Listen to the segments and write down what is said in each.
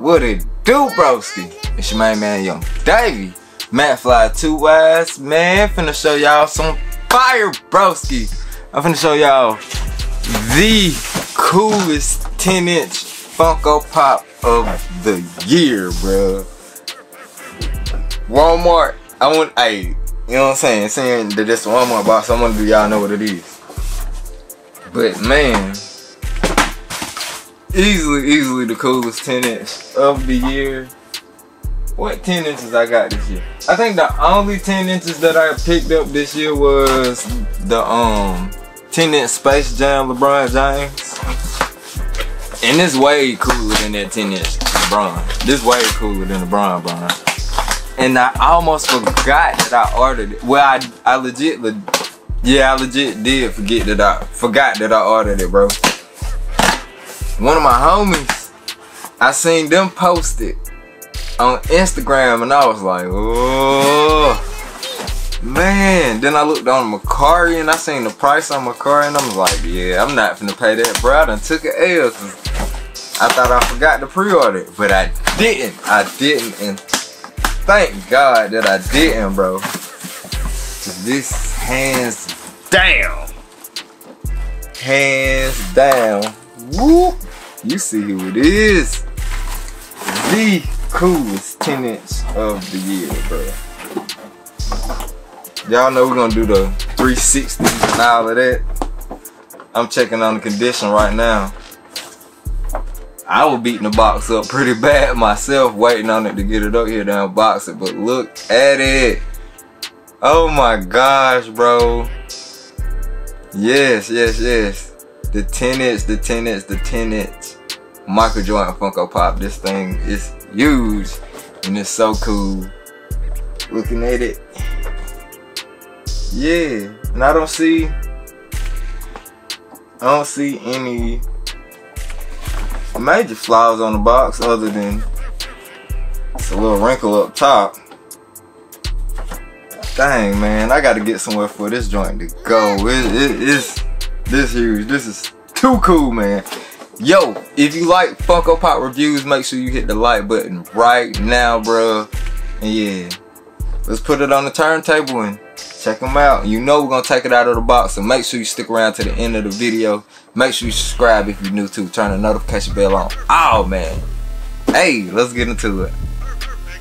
What it do, broski? It's your main man, Young Davey. McFly Two Eyes, man. Finna show y'all some fire, broski. I'm finna show y'all the coolest 10 inch Funko Pop of the year, bro. Walmart, I want, hey, you know what I'm saying? Saying that this Walmart box, I want to do y'all know what it is. But man, easily, easily the coolest 10 inch of the year. What 10 inches I got this year? I think the only 10 inches that I picked up this year was the um 10 inch Space Jam LeBron James. And this way cooler than that 10 inch LeBron. This way cooler than LeBron Bron. And I almost forgot that I ordered it. Well, I, I legit, le yeah, I legit did forget that I forgot that I ordered it, bro. One of my homies, I seen them post it on Instagram and I was like, oh man. Then I looked on Mercari and I seen the price on Mercari and I was like, yeah, I'm not finna pay that, bro. I done took an L. I thought I forgot to pre-order it, but I didn't. I didn't, and thank God that I didn't, bro. This hands down, hands down. Whoop! You see who it is? The coolest 10 inch of the year, bro. Y'all know we're gonna do the 360 and all of that. I'm checking on the condition right now. I was beating the box up pretty bad myself, waiting on it to get it up here to unbox it. But look at it. Oh my gosh, bro. Yes, yes, yes. The 10 inch, the 10 inch, the 10 inch Michael Jordan Funko Pop. This thing is huge and it's so cool. Looking at it. Yeah, and I don't see, I don't see any major flaws on the box other than it's a little wrinkle up top. Dang, man, I gotta get somewhere for this joint to go. It, it, it's this huge. This is too cool, man. Yo, if you like Funko Pop reviews, make sure you hit the like button right now, bro. And yeah, let's put it on the turntable and check them out. You know we're gonna take it out of the box, so make sure you stick around to the end of the video. Make sure you subscribe if you're new to. Turn the notification bell on. Oh man. Hey, let's get into it.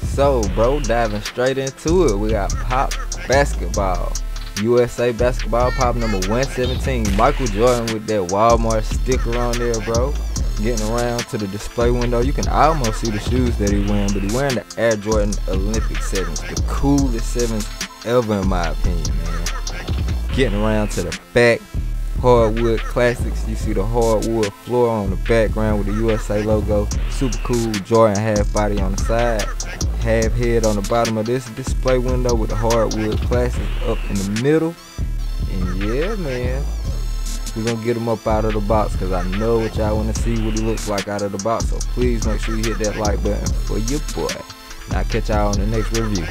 So, bro, diving straight into it, we got Pop Basketball. USA Basketball Pop number 117. Michael Jordan with that Walmart sticker on there, bro. Getting around to the display window. You can almost see the shoes that he wearing, but he wearing the Air Jordan Olympic 7s. The coolest 7s ever in my opinion, man. Getting around to the back. Hardwood classics. You see the hardwood floor on the background with the USA logo. Super cool Jordan half body on the side. Half head on the bottom of this display window with the hardwood classics up in the middle. And yeah, man. We're gonna get him up out of the box because I know what y'all wanna see what he looks like out of the box. So please make sure you hit that like button for your boy. Now catch y'all on the next review.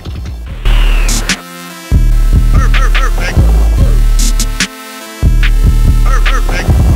Perfect.